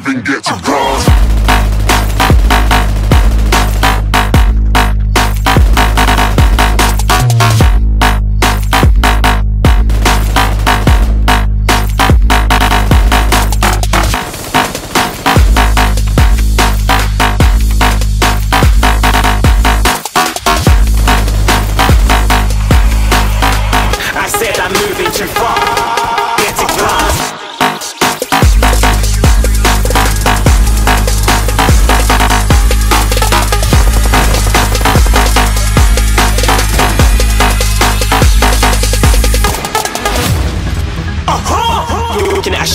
Even get to uh-huh. cross. I said I'm moving too far.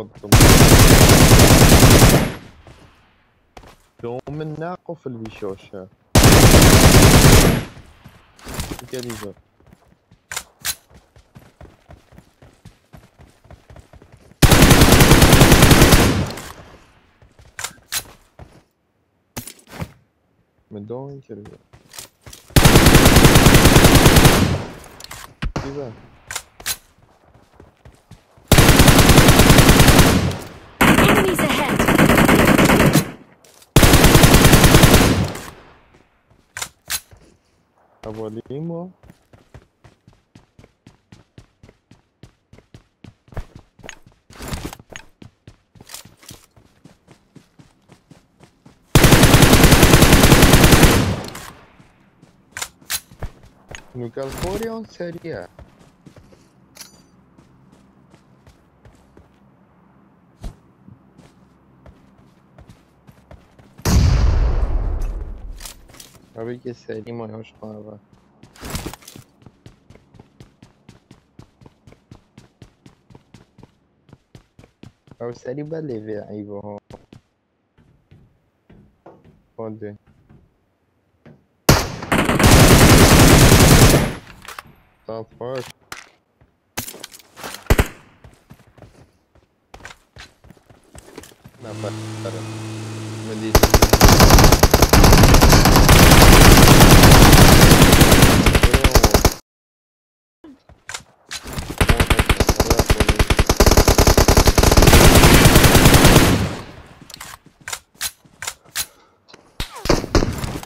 ودكم دوم الناقف البيشوش ها من دوم الكليزر كيفاه Abolimos. Nunca foram seria. Tabii ki seri majoş var. أو سري بلي في عيبه خذ طفش لا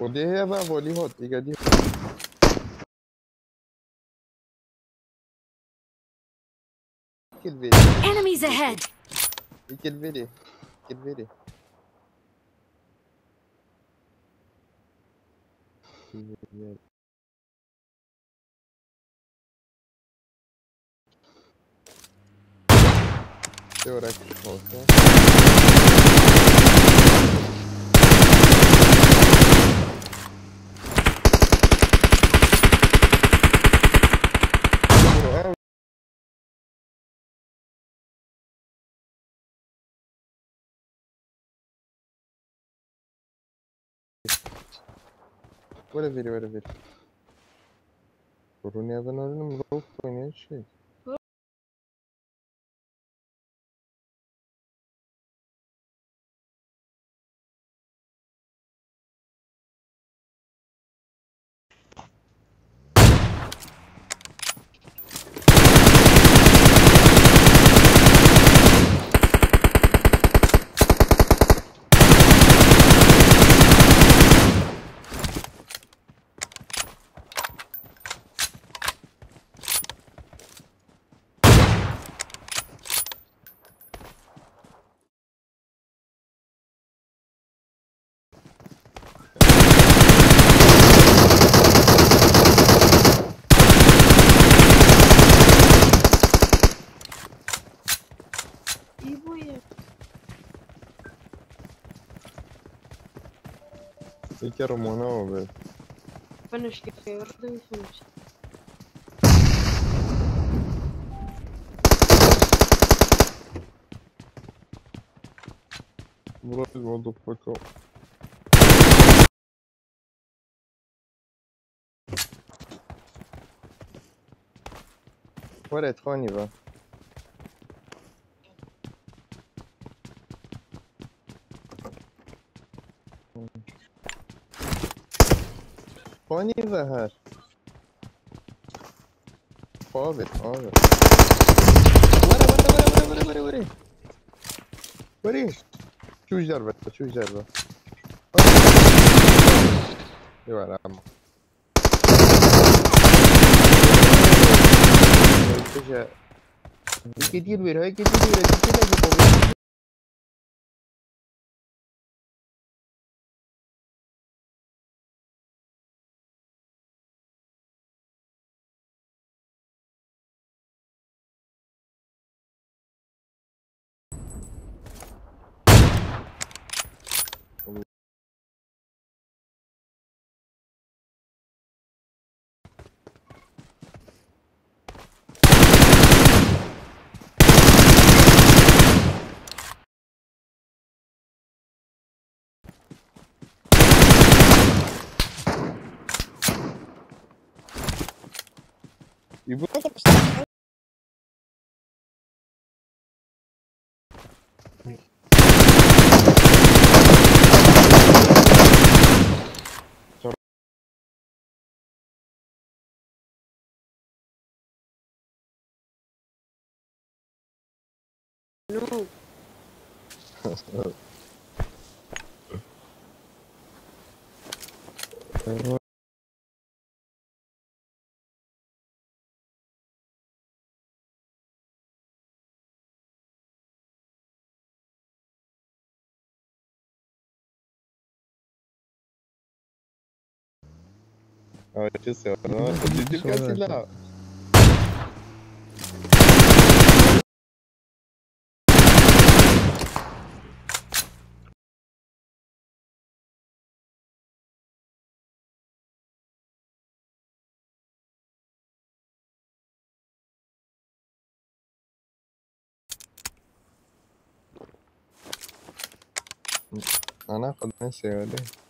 Podje je va voli hot, i ga Enemies ahead. I kill vidi. Kill What a video, what a video. Bunu neden öğrendim? Rogue oynayan şey. Uite română, mă, bă. Bă, nu știu, că e oră de minute. Блядь, модофака. Ouais, être on y va. Ponies errar. Pobre, pobre. Bora, bora, bora, bora, bora, bora. Bora. Şu yüzler be, şu yüzler be. You are ammo. Look at you, we're going to do it. You No. Uh, Ah, ce se no? Gigi casi. Ana, kadın seviyor değil?